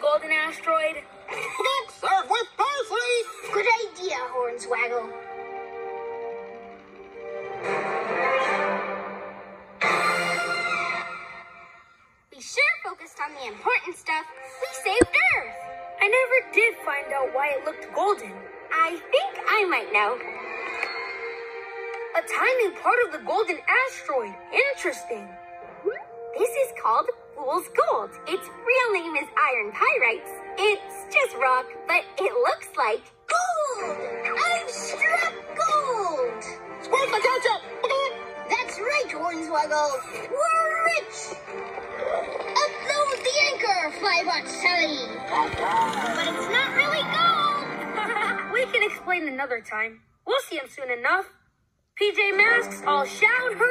golden asteroid? Next, serve with parsley. Good idea, Hornswoggle. We sure focused on the important stuff. We saved Earth. I never did find out why it looked golden. I think I might know. A tiny part of the golden asteroid. Interesting. This is called Fool's Gold. Its real name is iron pyrites. It's just rock, but it looks like gold. I've struck gold. Squirt the ketchup. That's right, Hornswoggle. We're rich. Upload the anchor, Flybot Sally. But it's not really gold. we can explain another time. We'll see him soon enough. PJ Masks, all shout hooray!